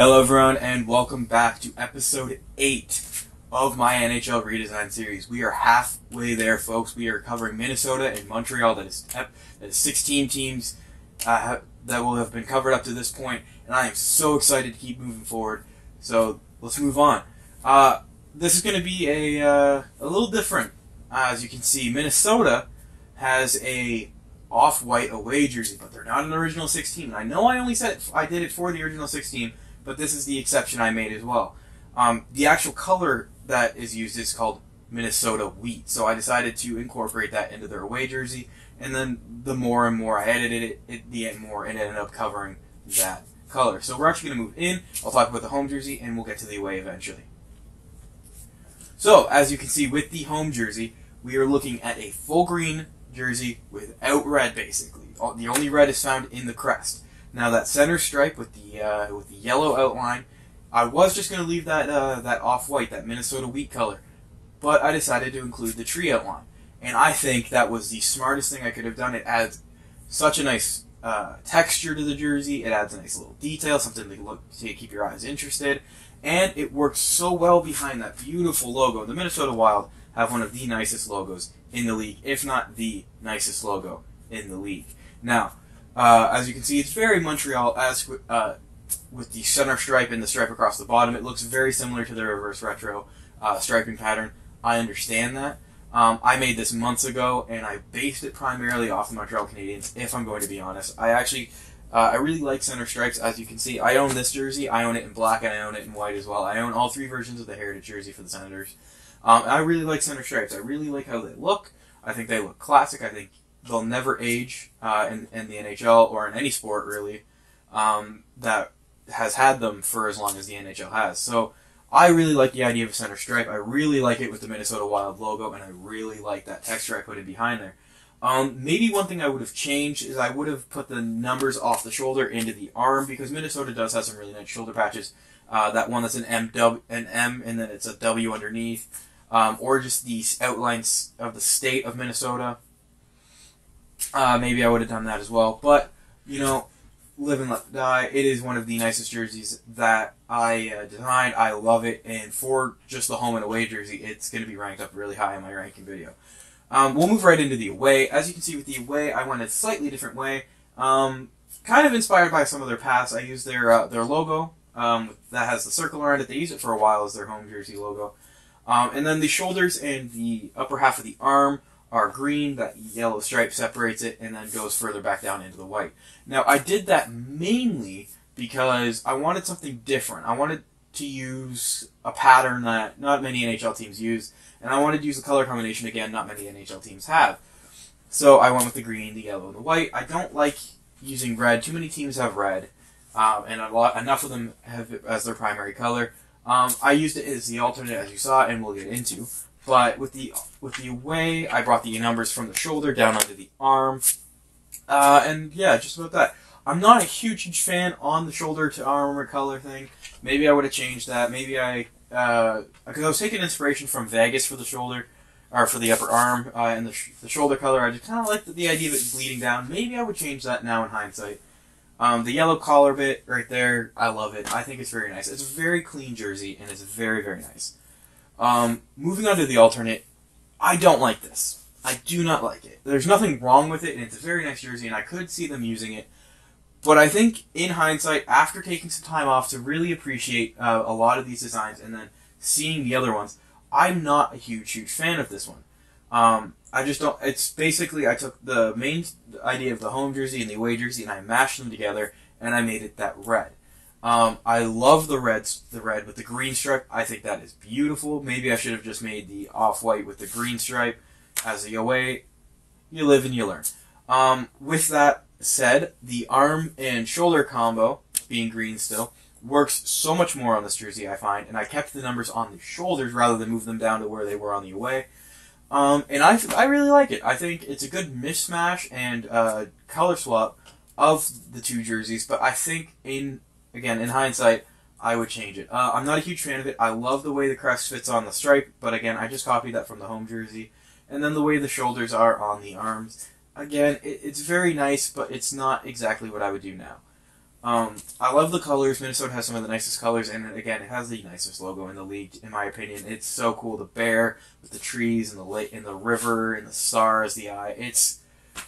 Hello, everyone, and welcome back to episode 8 of my NHL redesign series. We are halfway there, folks. We are covering Minnesota and Montreal. That is, that is 16 teams uh, that will have been covered up to this point, and I am so excited to keep moving forward. So let's move on. Uh, this is going to be a, uh, a little different. as you can see, Minnesota has a off-white away jersey, but they're not an original 16. I know I only said I did it for the original 16, but this is the exception I made as well. Um, the actual color that is used is called Minnesota wheat, so I decided to incorporate that into their away jersey. And then the more and more I edited it, it the more it ended up covering that color. So we're actually going to move in. I'll talk about the home jersey, and we'll get to the away eventually. So as you can see with the home jersey, we are looking at a full green jersey without red, basically. The only red is found in the crest. Now that center stripe with the uh, with the yellow outline, I was just going to leave that uh, that off white, that Minnesota wheat color, but I decided to include the tree outline, and I think that was the smartest thing I could have done. It adds such a nice uh, texture to the jersey. It adds a nice little detail, something to look to keep your eyes interested, and it works so well behind that beautiful logo. The Minnesota Wild have one of the nicest logos in the league, if not the nicest logo in the league. Now, uh, as you can see, it's very Montreal as uh, with the center stripe and the stripe across the bottom. It looks very similar to the reverse retro uh, striping pattern. I understand that. Um, I made this months ago, and I based it primarily off the Montreal Canadiens. If I'm going to be honest, I actually uh, I really like center stripes. As you can see, I own this jersey. I own it in black, and I own it in white as well. I own all three versions of the Heritage jersey for the Senators. Um, I really like center stripes. I really like how they look. I think they look classic. I think they'll never age uh, in, in the NHL or in any sport really um, that has had them for as long as the NHL has. So I really like the idea of a center stripe. I really like it with the Minnesota Wild logo, and I really like that texture I put in behind there. Um, maybe one thing I would have changed is I would have put the numbers off the shoulder into the arm because Minnesota does have some really nice shoulder patches. Uh, that one that's an M, w, an M, and then it's a W underneath, um, or just the outlines of the state of Minnesota. Uh, maybe I would have done that as well. But, you know, live and let die. It is one of the nicest jerseys that I uh, designed. I love it. And for just the home and away jersey, it's going to be ranked up really high in my ranking video. Um, we'll move right into the away. As you can see with the away, I went a slightly different way. Um, kind of inspired by some of their past. I used their uh, their logo um, that has the circle around it. They use it for a while as their home jersey logo. Um, and then the shoulders and the upper half of the arm are green, that yellow stripe separates it, and then goes further back down into the white. Now, I did that mainly because I wanted something different. I wanted to use a pattern that not many NHL teams use, and I wanted to use a color combination again not many NHL teams have. So I went with the green, the yellow, and the white. I don't like using red. Too many teams have red, um, and a lot enough of them have it as their primary color. Um, I used it as the alternate, as you saw, and we'll get into. But with the with the away, I brought the numbers from the shoulder down onto the arm, uh, and yeah, just about that. I'm not a huge, huge fan on the shoulder to arm color thing. Maybe I would have changed that. Maybe I, because uh, I was taking inspiration from Vegas for the shoulder, or for the upper arm, uh, and the, sh- the shoulder color. I just kind of like the, the, idea of it bleeding down. Maybe I would change that now in hindsight. Um, the yellow collar bit right there, I love it. I think it's very nice. It's a very clean jersey, and it's very, very nice. Um, moving on to the alternate, I don't like this. I do not like it. There's nothing wrong with it, and it's a very nice jersey, and I could see them using it. But I think, in hindsight, after taking some time off to really appreciate uh, a lot of these designs and then seeing the other ones, I'm not a huge, huge fan of this one. Um, I just don't. It's basically I took the main idea of the home jersey and the away jersey, and I mashed them together, and I made it that red. Um, I love the reds, the red with the green stripe. I think that is beautiful. Maybe I should have just made the off white with the green stripe as the away. You live and you learn. Um, with that said, the arm and shoulder combo, being green still, works so much more on this jersey, I find, and I kept the numbers on the shoulders rather than move them down to where they were on the away. Um, and I, I really like it. I think it's a good mismatch and uh, color swap of the two jerseys, but I think in again, in hindsight, I would change it. Uh, I'm not a huge fan of it. I love the way the crest fits on the stripe, but again, I just copied that from the home jersey. And then the way the shoulders are on the arms. Again, it, it's very nice, but it's not exactly what I would do now. Um, I love the colors. Minnesota has some of the nicest colors, and again, it has the nicest logo in the league, in my opinion. It's so cool. The bear with the trees and the lake, and the river and the stars, the eye. It's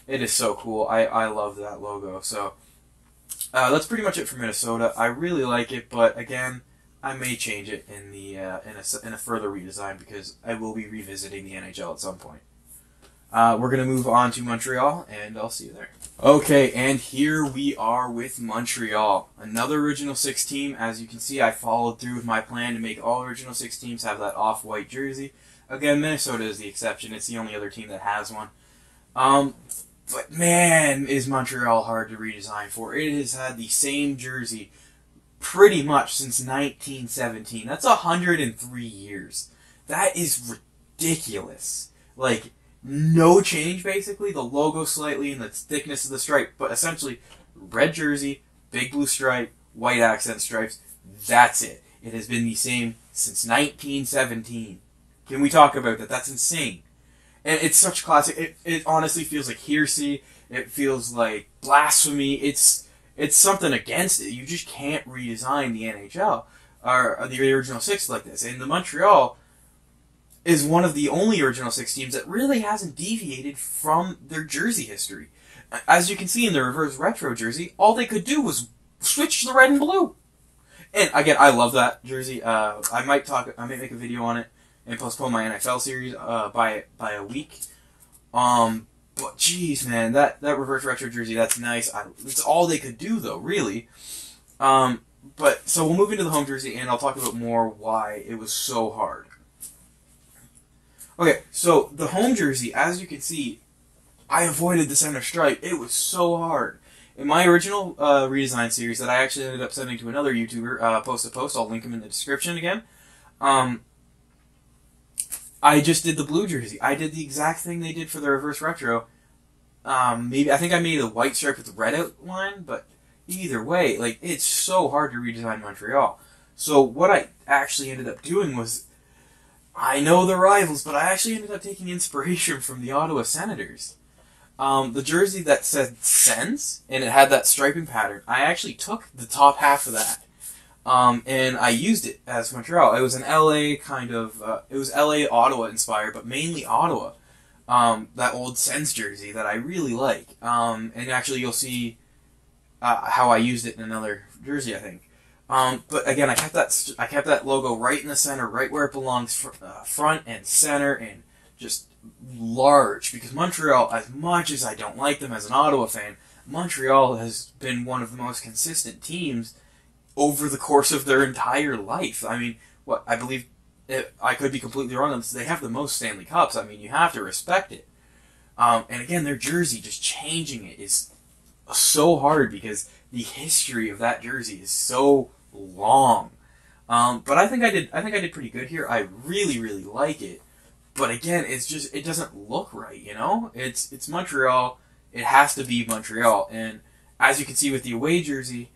it is so cool. I I love that logo. So uh, that's pretty much it for Minnesota. I really like it, but again, I may change it in the uh, in a in a further redesign because I will be revisiting the NHL at some point. Uh, we're gonna move on to Montreal, and I'll see you there. Okay, and here we are with Montreal, another Original Six team. As you can see, I followed through with my plan to make all Original Six teams have that off-white jersey. Again, Minnesota is the exception; it's the only other team that has one. Um, but man, is Montreal hard to redesign for. It has had the same jersey pretty much since 1917. That's 103 years. That is ridiculous. Like no change basically. The logo slightly and the thickness of the stripe, but essentially red jersey, big blue stripe, white accent stripes. That's it. It has been the same since 1917. Can we talk about that? That's insane. And it's such classic. It, it honestly feels like heresy. It feels like blasphemy. It's it's something against it. You just can't redesign the NHL or the original six like this. And the Montreal is one of the only original six teams that really hasn't deviated from their jersey history. As you can see in the reverse retro jersey, all they could do was switch the red and blue. And again, I love that jersey. Uh, I might talk. I might make a video on it and postpone my NFL series uh, by by a week. Um, but jeez, man, that that reverse retro jersey, that's nice. I, it's all they could do though, really. Um, but so we'll move into the home jersey, and I'll talk about more why it was so hard. Okay, so the home jersey, as you can see, I avoided the center stripe. It was so hard. In my original uh, redesign series that I actually ended up sending to another YouTuber, uh, post to post, I'll link him in the description again. Um, I just did the blue jersey. I did the exact thing they did for the reverse retro. Um, maybe I think I made a white stripe with the red outline, but either way, like it's so hard to redesign Montreal. So what I actually ended up doing was, I know the rivals, but I actually ended up taking inspiration from the Ottawa Senators. Um, the jersey that said Sens and it had that striping pattern. I actually took the top half of that um, and I used it as Montreal. It was an LA kind of, uh, it was LA Ottawa inspired, but mainly Ottawa. Um, that old Sens jersey that I really like. Um, and actually, you'll see uh, how I used it in another jersey, I think. Um, but again, I kept that I kept that logo right in the center, right where it belongs, fr- uh, front and center, and just large. Because Montreal, as much as I don't like them as an Ottawa fan, Montreal has been one of the most consistent teams over the course of their entire life. I mean, what I believe, it, I could be completely wrong on this. They have the most Stanley Cups. I mean, you have to respect it. Um, and again, their jersey just changing it is so hard because the history of that jersey is so long. Um, but I think I did. I think I did pretty good here. I really, really like it. But again, it's just it doesn't look right. You know, it's it's Montreal. It has to be Montreal. And as you can see with the away jersey,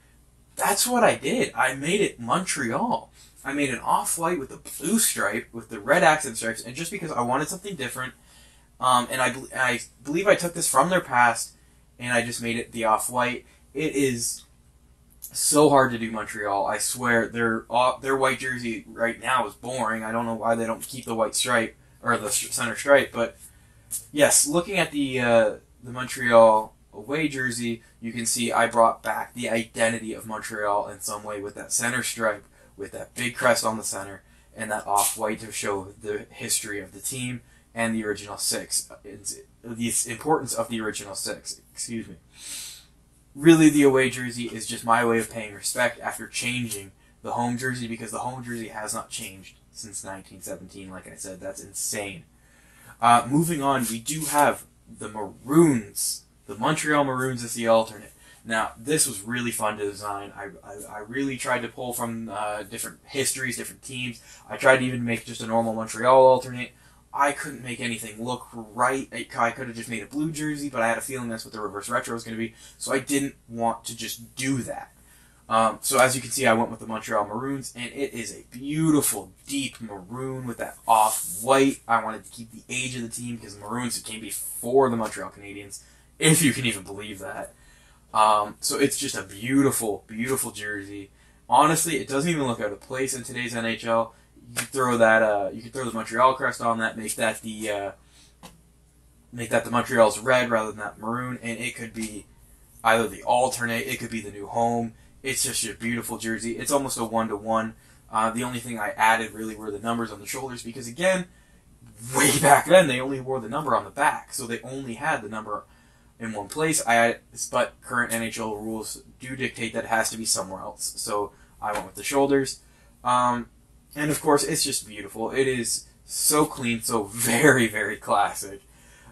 that's what I did. I made it Montreal. I made an off white with the blue stripe with the red accent stripes, and just because I wanted something different, um, and I, I believe I took this from their past, and I just made it the off white. It is so hard to do Montreal. I swear their their white jersey right now is boring. I don't know why they don't keep the white stripe or the center stripe, but yes, looking at the uh, the Montreal away jersey, you can see I brought back the identity of Montreal in some way with that center stripe, with that big crest on the center, and that off white to show the history of the team and the original six. The importance of the original six. Excuse me. Really, the away jersey is just my way of paying respect after changing the home jersey because the home jersey has not changed since 1917. Like I said, that's insane. Uh, moving on, we do have the Maroons the Montreal Maroons is the alternate. Now, this was really fun to design. I, I, I really tried to pull from uh, different histories, different teams. I tried to even make just a normal Montreal alternate. I couldn't make anything look right. I could have just made a blue jersey, but I had a feeling that's what the reverse retro was going to be, so I didn't want to just do that. Um, so as you can see, I went with the Montreal Maroons, and it is a beautiful, deep maroon with that off-white. I wanted to keep the age of the team because Maroons came before the Montreal Canadiens if you can even believe that. Um, so it's just a beautiful, beautiful jersey. Honestly, it doesn't even look out of place in today's NHL. You could throw that. Uh, you could throw the Montreal crest on that. Make that the. Uh, make that the Montreal's red rather than that maroon, and it could be either the alternate. It could be the new home. It's just a beautiful jersey. It's almost a one to one. The only thing I added really were the numbers on the shoulders because again, way back then they only wore the number on the back, so they only had the number in one place. I but current NHL rules do dictate that it has to be somewhere else. So I went with the shoulders. Um, and of course, it's just beautiful. It is so clean, so very, very classic.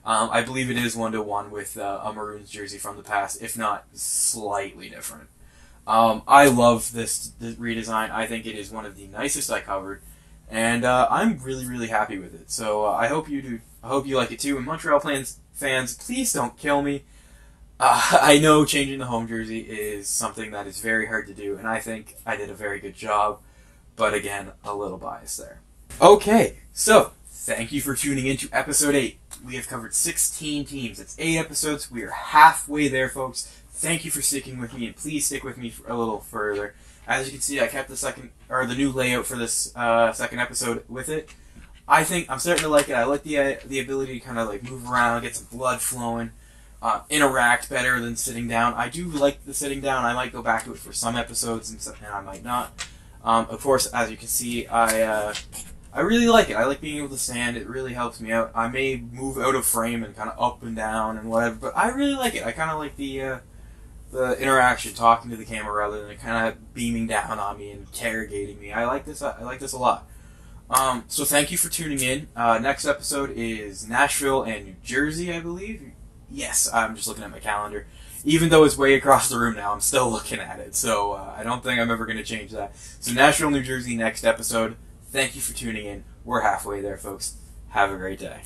Um, I believe it is one to one with uh, a Maroons jersey from the past, if not slightly different. Um, I love this, this, redesign. I think it is one of the nicest I covered, and uh, I'm really, really happy with it. So uh, I hope you do. I hope you like it too. And Montreal plans fans, please don't kill me. Uh, I know changing the home jersey is something that is very hard to do, and I think I did a very good job. But again, a little bias there. Okay, so thank you for tuning in to episode 8. We have covered 16 teams. It's 8 episodes. We are halfway there, folks. Thank you for sticking with me, and please stick with me a little further. As you can see, I kept the second or the new layout for this uh, second episode with it. I think I'm starting to like it. I like the uh, the ability to kind of like move around, get some blood flowing, uh, interact better than sitting down. I do like the sitting down. I might go back to it for some episodes, and, and I might not. Um, of course, as you can see, I uh, I really like it. I like being able to stand. It really helps me out. I may move out of frame and kind of up and down and whatever, but I really like it. I kind of like the uh, the interaction, talking to the camera rather than kind of beaming down on me and interrogating me. I like this. I like this a lot. Um, so thank you for tuning in. Uh, next episode is Nashville and New Jersey, I believe. Yes, I'm just looking at my calendar. Even though it's way across the room now, I'm still looking at it. So uh, I don't think I'm ever going to change that. So Nashville, New Jersey, next episode. Thank you for tuning in. We're halfway there, folks. Have a great day.